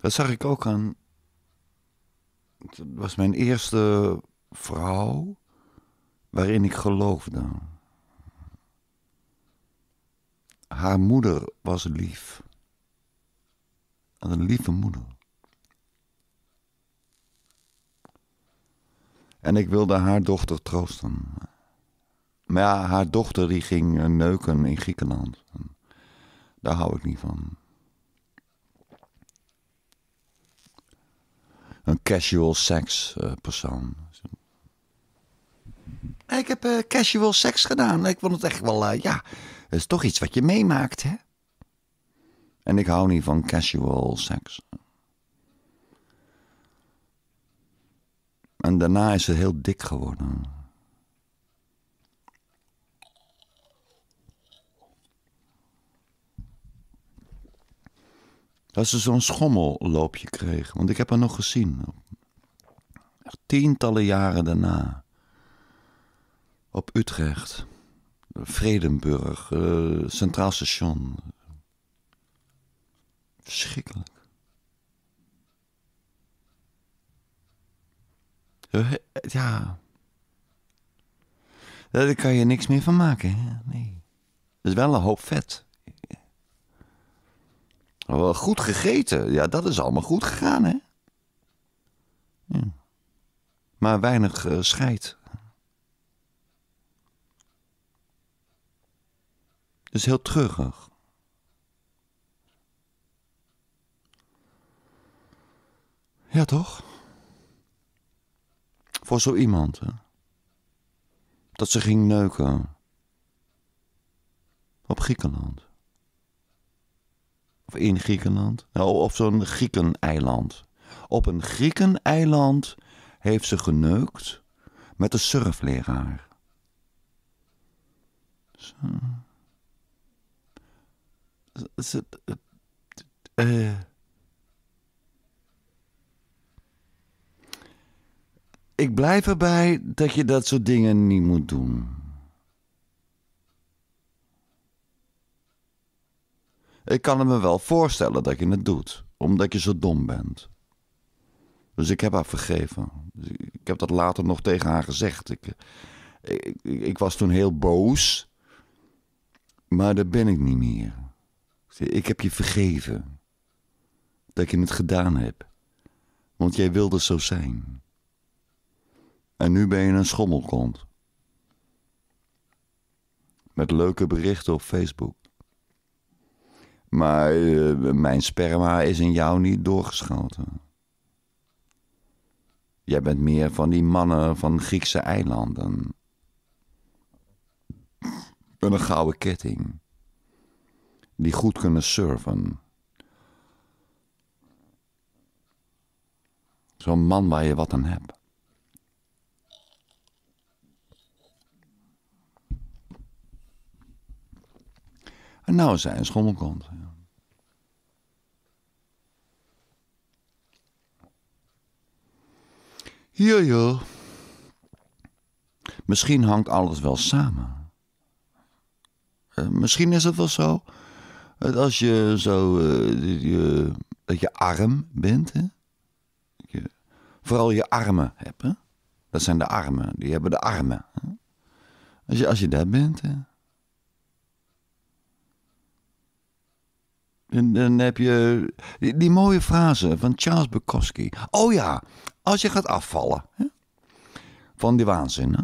Dat zag ik ook aan. Het was mijn eerste vrouw waarin ik geloofde. Haar moeder was lief. Een lieve moeder. En ik wilde haar dochter troosten. Maar ja, haar dochter die ging neuken in Griekenland. Daar hou ik niet van. Een casual seks uh, persoon. Ik heb uh, casual seks gedaan. Ik vond het echt wel, uh, ja, het is toch iets wat je meemaakt, hè? En ik hou niet van casual seks. En daarna is ze heel dik geworden. Dat ze zo'n schommelloopje kreeg. Want ik heb haar nog gezien. Tientallen jaren daarna. Op Utrecht. Vredenburg. Uh, Centraal Station. Verschrikkelijk. Eh, ja. Daar kan je niks meer van maken. Hè? Nee. Dat is wel een hoop vet. Wel goed gegeten. Ja, dat is allemaal goed gegaan, hè? Ja. Maar weinig uh, scheid. Dus heel terugig. Ja, toch? Voor zo iemand, hè? Dat ze ging neuken. Op Griekenland. Of in Griekenland. Nou, of zo'n Griekeneiland. Op een Griekeneiland heeft ze geneukt met de surfleraar. Zo. Uh. Ik blijf erbij dat je dat soort dingen niet moet doen. Ik kan me wel voorstellen dat je het doet, omdat je zo dom bent. Dus ik heb haar vergeven. Ik heb dat later nog tegen haar gezegd. Ik, ik, ik, was toen heel boos, maar dat ben ik niet meer. Ik heb je vergeven dat je het gedaan hebt, want jij wilde zo zijn. En nu ben je een schommelkont. Met leuke berichten op Facebook. Maar uh, mijn sperma is in jou niet doorgeschoten. Jij bent meer van die mannen van Griekse eilanden. Met een gouden ketting. Die goed kunnen surfen. Zo'n man waar je wat aan hebt. En nou een schommelkont. Ja. Joh. Misschien hangt alles wel samen. Uh, misschien is het wel zo. Dat als je zo. Uh, je, dat je arm bent. Hè? Je, vooral je armen hebt. Dat zijn de armen. Die hebben de armen. Hè? Als, je, als je dat bent. Hè? En dan heb je die, mooie frase van Charles Bukowski. Oh ja, als je gaat afvallen. Hè? Van die waanzin. Hè?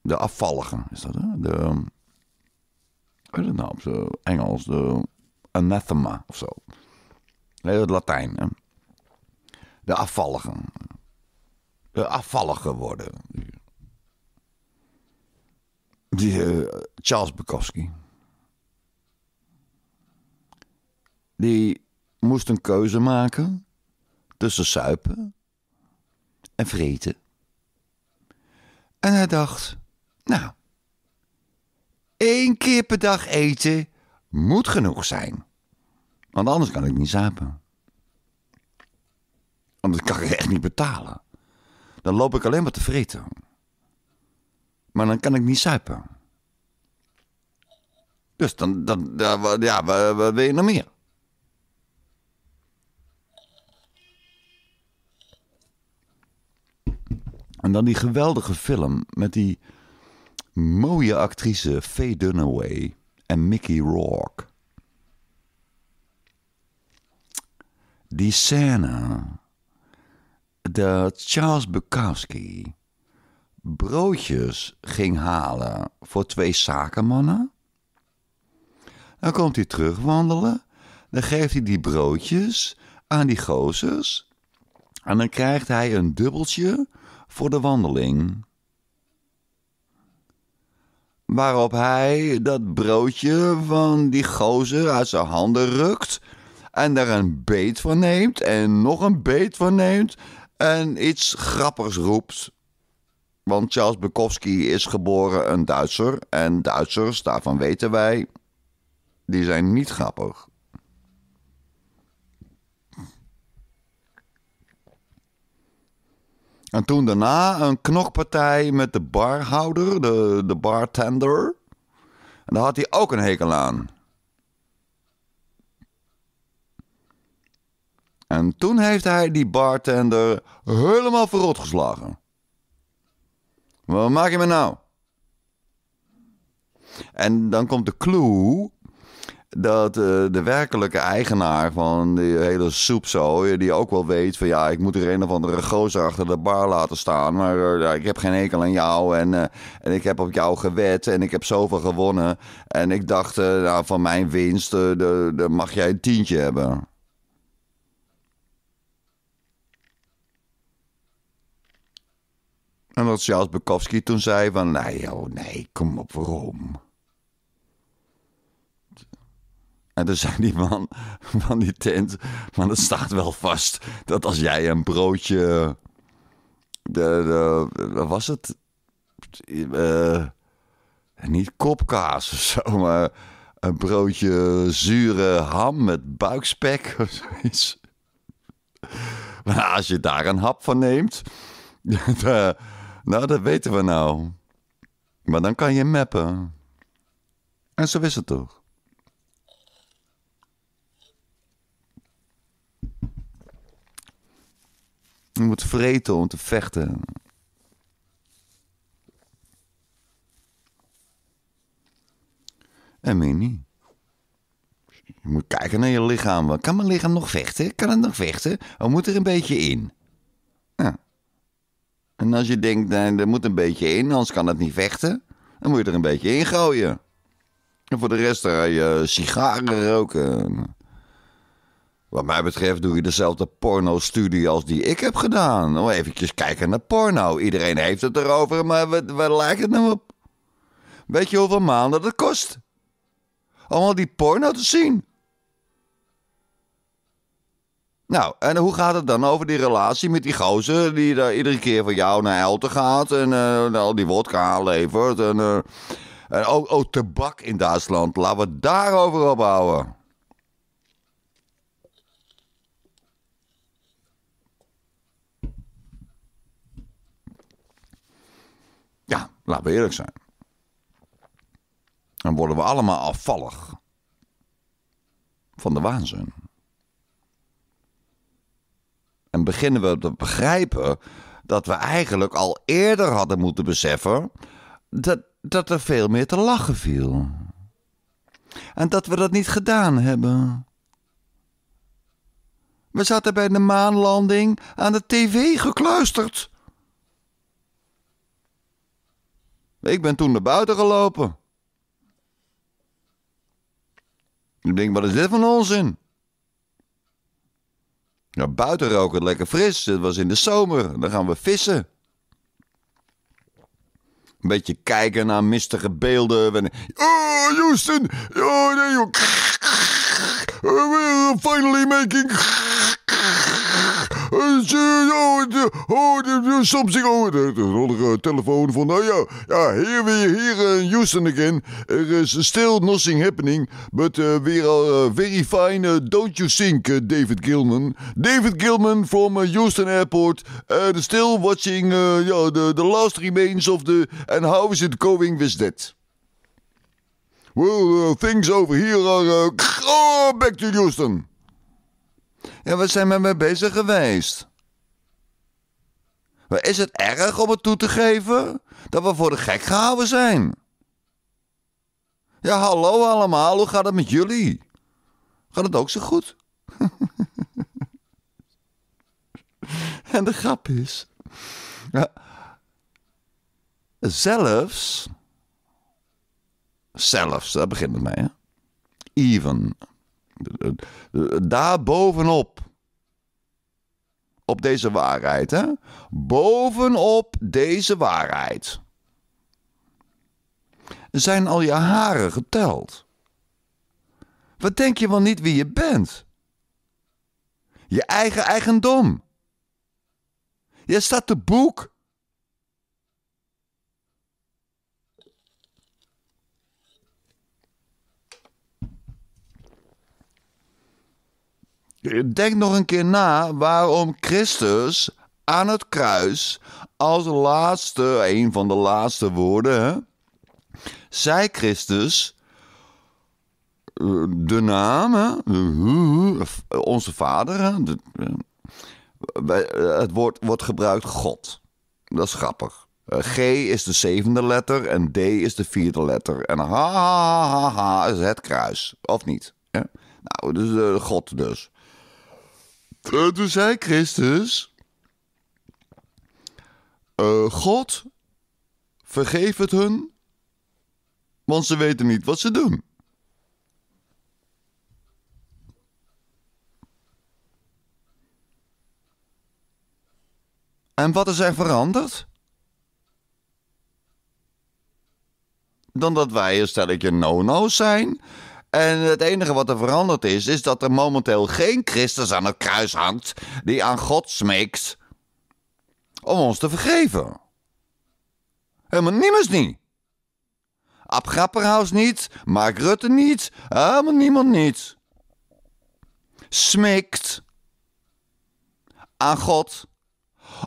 De afvallige is dat. Hè? De, weet het nou op zo Engels? De anathema of zo. Nee, het Latijn. Hè? De afvallige. De afvallige worden. Die, uh, Charles Bukowski. Die moest een keuze maken tussen suipen en vreten. En hij dacht, nou, één keer per dag eten moet genoeg zijn. Want anders kan ik niet zuipen. Anders kan ik echt niet betalen. Dan loop ik alleen maar te vreten. Maar dan kan ik niet zuipen. Dus dan, dan ja, wat wil je nog meer? En dan die geweldige film met die mooie actrice Faye Dunaway en Mickey Rourke. Die scène dat Charles Bukowski broodjes ging halen voor twee zakenmannen. Dan komt hij terugwandelen. Dan geeft hij die broodjes aan die gozers. En dan krijgt hij een dubbeltje voor de wandeling. Waarop hij dat broodje van die gozer uit zijn handen rukt. En daar een beet van neemt. En nog een beet van neemt. En iets grappigs roept. Want Charles Bukowski is geboren een Duitser. En Duitsers, daarvan weten wij, die zijn niet grappig. En toen daarna een knokpartij met de barhouder, de, de bartender. En daar had hij ook een hekel aan. En toen heeft hij die bartender helemaal verrot geslagen. Wat maak je me nou? En dan komt de clue dat uh, de werkelijke eigenaar van die hele soepzooi, die ook wel weet van ja, ik moet er een of andere gozer achter de bar laten staan, maar uh, ik heb geen hekel aan jou en, uh, en ik heb op jou gewet en ik heb zoveel gewonnen en ik dacht nou, van mijn winst, de, de mag jij een tientje hebben. En dat Charles Bukowski toen zei van nee joh, nee, kom op, waarom? En toen zei die man van die tent: Maar het staat wel vast dat als jij een broodje. De, wat was het? Uh, niet kopkaas of zo, maar een broodje zure ham met buikspek of zoiets. Maar als je daar een hap van neemt, nou, dat weten we nou. Maar dan kan je mappen. En zo is het toch? Je moet vreten om te vechten. En meer niet. Je moet kijken naar je lichaam. Kan mijn lichaam nog vechten? Kan het nog vechten? Of moet er een beetje in? En als je denkt, nee, er moet een beetje in, anders kan het niet vechten, dan moet je er een beetje in gooien. En voor de rest ga je sigaren roken. Wat mij betreft doe je dezelfde porno-studie als die ik heb gedaan. Om eventjes kijken naar porno. Iedereen heeft het erover, maar waar, lijkt het nou op? Weet je hoeveel maanden dat kost? Om al die porno te zien. Nou, en hoe gaat het dan over die relatie met die gozer die daar iedere keer van jou naar Elten gaat en uh, al die wodka aanlevert en, uh, en ook, ook tabak in Duitsland. Laten we het daarover ophouden. Ja, laten we eerlijk zijn. Dan worden we allemaal afvallig van de waanzin. En beginnen we te begrijpen dat we eigenlijk al eerder hadden moeten beseffen dat, dat er veel meer te lachen viel. En dat we dat niet gedaan hebben. We zaten bij de maanlanding aan de tv gekluisterd. Ik ben toen naar buiten gelopen. Ik denk, wat is dit van onzin? Ja, buiten rook het lekker fris. Het was in de zomer. Dan gaan we vissen. Een beetje kijken naar mistige beelden. Oh, Houston! Oh, nee, joh. We're finally making oh, something over. De telefoon van, nou ja, ja, hier weer, hier in Houston again. Er is still nothing happening, but uh, we are uh, very fine, uh, don't you think, David Gilman? David Gilman from Houston Airport, uh, still watching yeah, the, the last remains of the, and how is it going with that? Well, things over here are, oh, back to Houston. Ja, we zijn met mee bezig geweest. Maar is het erg om het toe te geven dat we voor de gek gehouden zijn? Ja, hallo allemaal, hoe gaat het met jullie? Gaat het ook zo goed? en de grap is... Ja, zelfs... Zelfs, daar begint het mee, hè? Even daar bovenop. Op deze waarheid, hè? Bovenop deze waarheid. Zijn al je haren geteld? Wat denk je wel niet wie je bent? Je eigen eigendom. Je staat te boek. Denk nog een keer na waarom Christus aan het kruis als laatste, een van de laatste woorden, hè, zei Christus de naam, onze vader, het woord wordt gebruikt God. Dat is grappig. G is de zevende letter en D is de vierde letter. En ha, ha, ha, ha is het kruis, of niet? Nou, dus God dus. Uh, toen zei Christus: uh, God, vergeef het hun, want ze weten niet wat ze doen. En wat is er veranderd? Dan dat wij een stelletje no-no's zijn en het enige wat er veranderd is, is dat er momenteel geen Christus aan het kruis hangt die aan God smeekt om ons te vergeven. Helemaal niemand niet. Ab Grapperhaus niet, Mark Rutte niet, helemaal niemand niet. Smeekt aan God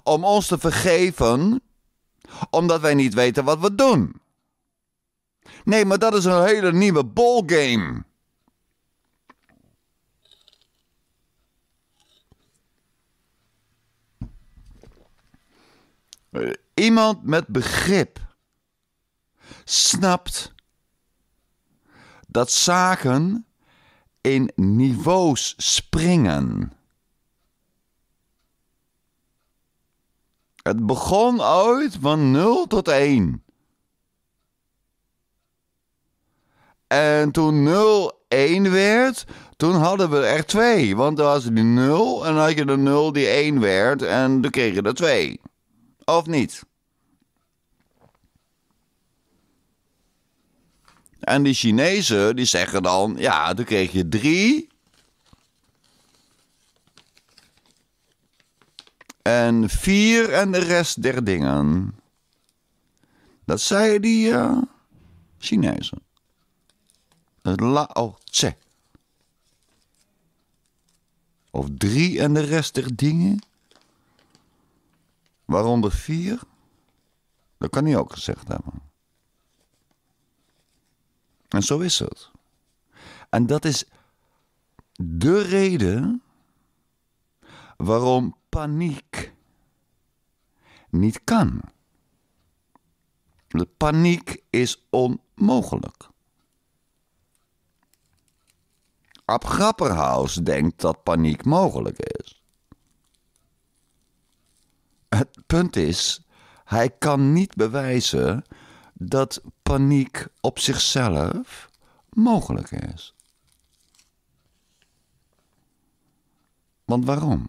om ons te vergeven, omdat wij niet weten wat we doen. Nee, maar dat is een hele nieuwe ballgame. Iemand met begrip snapt dat zaken in niveaus springen. Het begon ooit van 0 tot 1. En toen 0 1 werd, toen hadden we er 2. Want dan was die 0 en dan had je de 0 die 1 werd en dan kreeg je er 2. Of niet? En die Chinezen die zeggen dan, ja, toen kreeg je 3. En vier en de rest der dingen. Dat zei die uh, Chinezen. Lao Tse. Of drie en de rest der dingen. Waaronder vier. Dat kan hij ook gezegd hebben. En zo is het. En dat is de reden waarom paniek niet kan. De paniek is onmogelijk. Ab Grapperhaus denkt dat paniek mogelijk is. Het punt is, hij kan niet bewijzen dat paniek op zichzelf mogelijk is. Want waarom?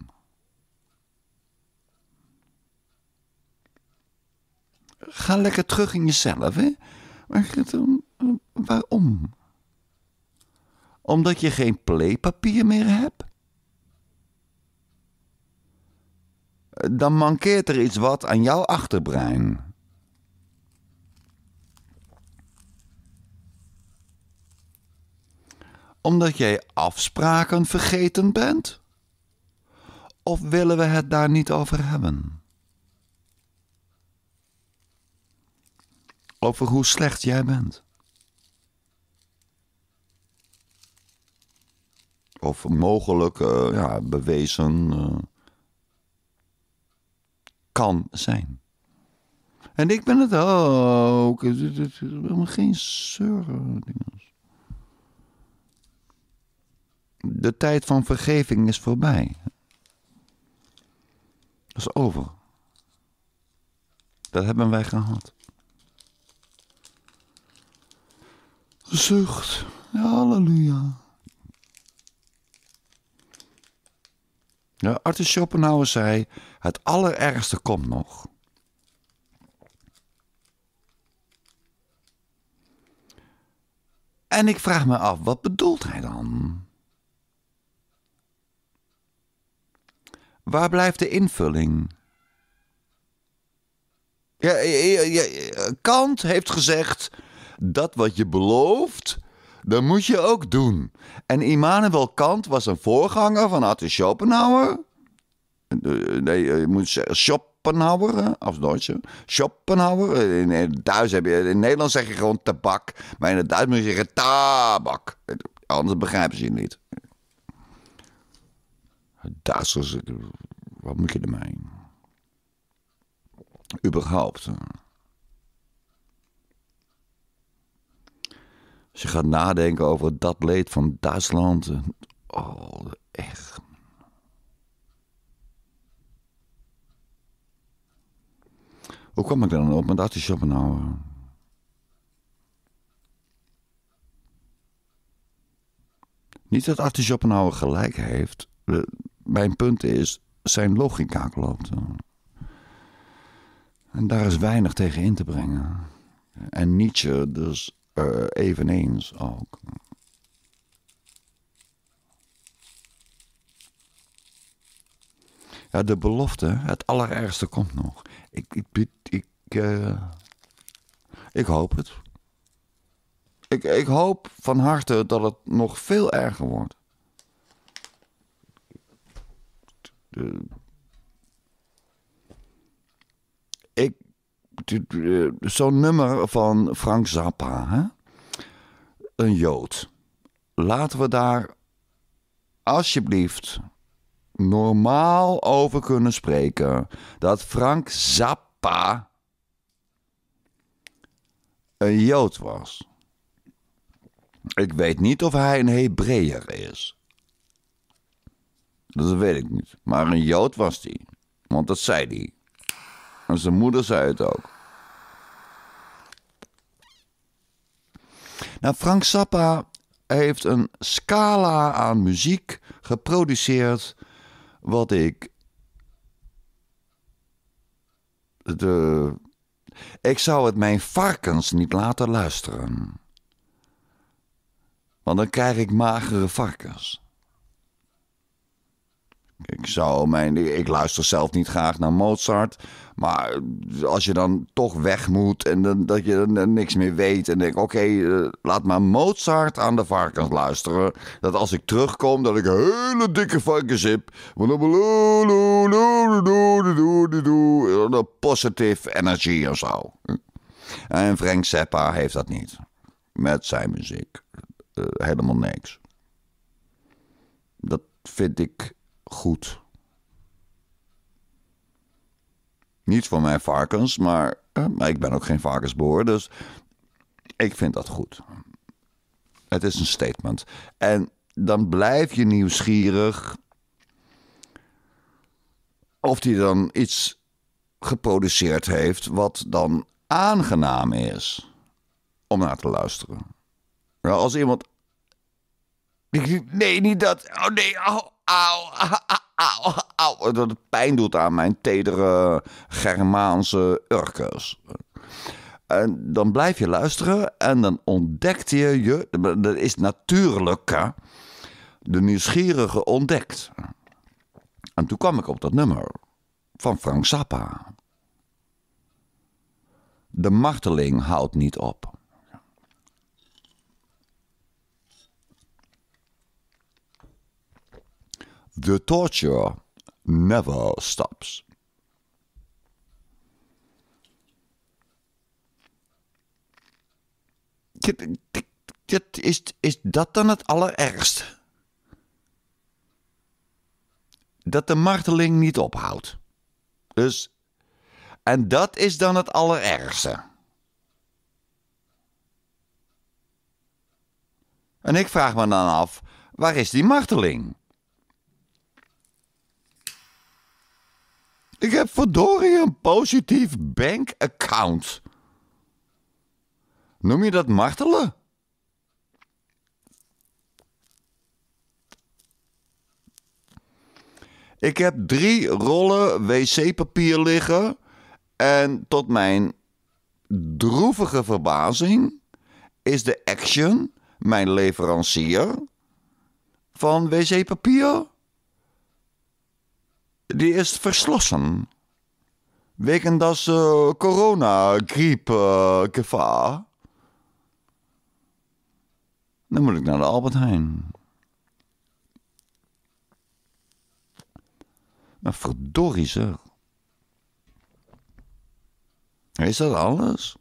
Ga lekker terug in jezelf, hè? Waarom? Omdat je geen playpapier meer hebt? Dan mankeert er iets wat aan jouw achterbrein. Omdat jij afspraken vergeten bent? Of willen we het daar niet over hebben? Over hoe slecht jij bent. Of mogelijk uh, ja, bewezen uh, kan zijn. En ik ben het ook. Het is helemaal geen zeuren. De tijd van vergeving is voorbij. Dat is over. Dat hebben wij gehad. Zucht. halleluja. Ja, Arthur Schopenhauer zei: Het allerergste komt nog. En ik vraag me af, wat bedoelt hij dan? Waar blijft de invulling? Ja, Kant heeft gezegd: dat wat je belooft, dat moet je ook doen. En Immanuel Kant was een voorganger van Arthur Schopenhauer. Nee, je moet zeggen Schopenhauer, als Duitse. Schopenhauer. In, in, Duits heb je, in Nederland zeg je gewoon tabak. Maar in het Duits moet je zeggen tabak. Anders begrijpen ze je niet. Duitsers, wat moet je ermee? Überhaupt. Je gaat nadenken over dat leed van Duitsland. Oh, echt. Hoe kwam ik dan op met Artie Schopenhauer? Niet dat Artie Schopenhauer gelijk heeft. Mijn punt is, zijn logica klopt. En daar is weinig tegen in te brengen. En Nietzsche dus uh, eveneens ook. Ja, de belofte, het allerergste komt nog. Ik, ik, ik, uh, ik hoop het. Ik, ik hoop van harte dat het nog veel erger wordt. ik eh, zo'n nummer van Frank Zappa, hè? een Jood. Laten we daar alsjeblieft normaal over kunnen spreken. Dat Frank Zappa een Jood was. Ik weet niet of hij een Hebreeër is. Dat weet ik niet. Maar een Jood was hij. Want dat zei hij. En zijn moeder zei het ook. Nou, Frank Zappa heeft een scala aan muziek geproduceerd. Wat ik. De, ik zou het mijn varkens niet laten luisteren. Want dan krijg ik magere varkens. Ik, zou mijn, ik luister zelf niet graag naar Mozart. Maar als je dan toch weg moet en dan, dat je dan niks meer weet. En denk, oké, eh, laat maar Mozart aan de varkens luisteren. Dat als ik terugkom, dat ik hele dikke varkens heb. Positive energy en zo. En Frank Zappa heeft dat niet. Met zijn muziek. Uh, helemaal niks. Dat vind ik goed. Niet voor mijn varkens, maar, uh, maar ik ben ook geen varkensboer. Dus ik vind dat goed. Het is een statement. En dan blijf je nieuwsgierig of hij dan iets geproduceerd heeft wat dan aangenaam is om naar te luisteren. Nou, als iemand. Nee, niet dat. Oh nee, au, au, au, au, Dat het pijn doet aan mijn tedere Germaanse urkers. En dan blijf je luisteren en dan ontdekt je je. Dat is natuurlijk. De nieuwsgierige ontdekt. En toen kwam ik op dat nummer van Frank Zappa. De marteling houdt niet op. The torture never stops. Is, is dat dan het allerergste? Dat de marteling niet ophoudt. Dus en dat is dan het allerergste. En ik vraag me dan af, waar is die marteling? Ik heb verdorie een positief bankaccount. Noem je dat martelen? Ik heb drie rollen wc-papier liggen en tot mijn droevige verbazing is de Action, mijn leverancier van wc-papier, die is verslossen. Wegen das uh, corona-griep uh. Dan moet ik naar de Albert Heijn. Maar verdorie. Is dat alles?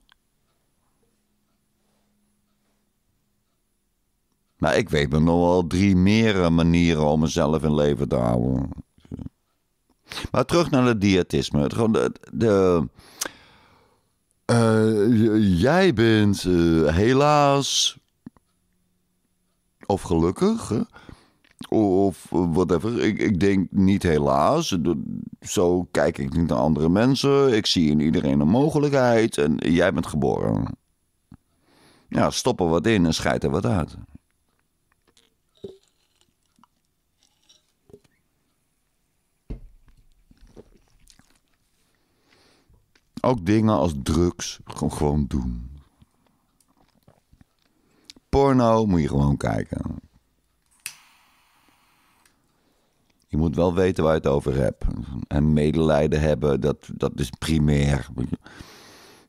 Maar ik weet me nog wel drie meer manieren om mezelf in leven te houden. Maar terug naar het diëtisme. Gewoon de, uh, jij bent uh, helaas of gelukkig of whatever. Ik, ik denk niet helaas. Zo kijk ik niet naar andere mensen. Ik zie in iedereen een mogelijkheid. En jij bent geboren. Ja, stop er wat in en scheid er wat uit. Ook dingen als drugs gewoon, doen. Porno moet je gewoon kijken. Je moet wel weten waar je het over hebt. En medelijden hebben, dat, dat is primair.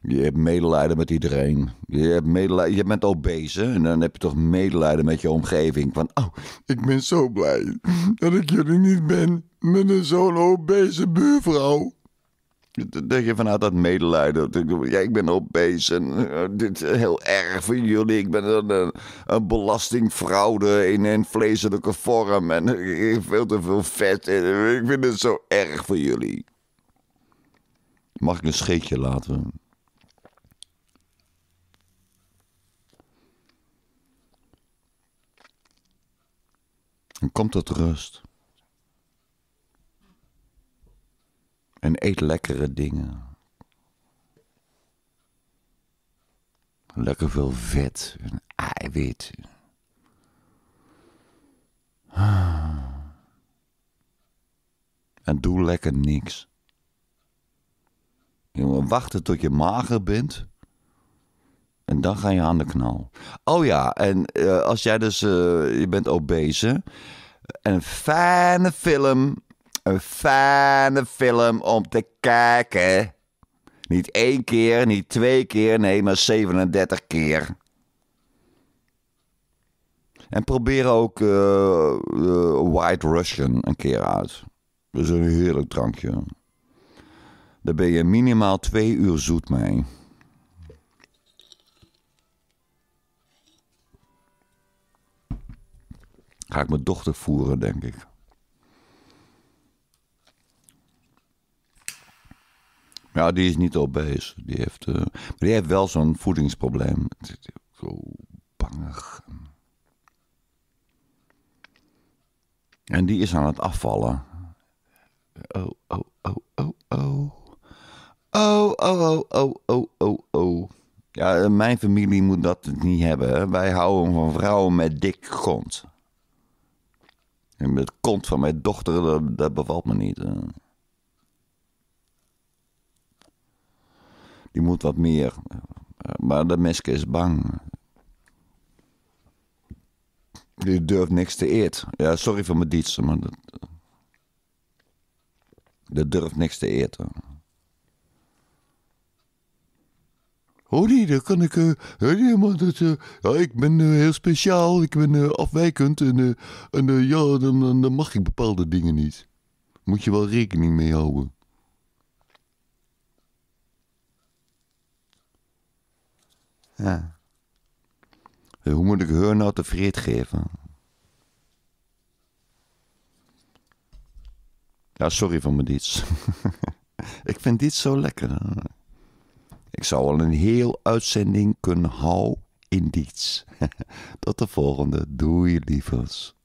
Je hebt medelijden met iedereen. Je, hebt medelijden, je bent obese en dan heb je toch medelijden met je omgeving. Van, oh, ik ben zo blij dat ik jullie niet ben met zo'n obese buurvrouw. Dat je vanuit dat medelijden. Ja, ik ben obese en uh, dit is heel erg voor jullie. Ik ben een, een belastingfraude in een vleeselijke vorm. En heb veel te veel vet. En ik vind het zo erg voor jullie. Mag ik een scheetje laten? En komt tot rust. En eet lekkere dingen. Lekker veel vet en eiwit. En doe lekker niks. Jongen, wachten tot je mager bent. En dan ga je aan de knal. Oh ja, en uh, als jij dus... Uh, je bent obese. Een fijne film Een fijne film om te kijken. Niet één keer, niet twee keer, nee, maar 37 keer. En probeer ook uh, White Russian een keer uit. Dat is een heerlijk drankje. Daar ben je minimaal twee uur zoet mee. Ga ik mijn dochter voeren, denk ik. Ja, die is niet obese. Die heeft, uh, maar die heeft wel zo'n voedingsprobleem. Zo bangig. En die is aan het afvallen. Oh, oh, oh, oh, oh. Oh, oh, oh, oh, oh, oh, oh. Ja, mijn familie moet dat niet hebben. Wij houden van vrouwen met dik kont. En met kont van mijn dochter, dat, dat bevalt me niet. Die moet wat meer. Maar de meske is bang. Die durft niks te eten. Ja, sorry voor mijn dietsen, maar dat... Dat durft niks te eten. Oh nee, dat kan ik. Uh, maar dat, uh, ja, ik ben heel speciaal, ik ben afwijkend en, en ja, dan, dan mag ik bepaalde dingen niet. Moet je wel rekening mee houden. Ja. Hoe moet ik haar nou tevreden geven? Ja, sorry voor mijn diets. ik vind dit zo lekker. Ik zou wel een heel uitzending kunnen houden in diets. Tot de volgende. Doei, lievers.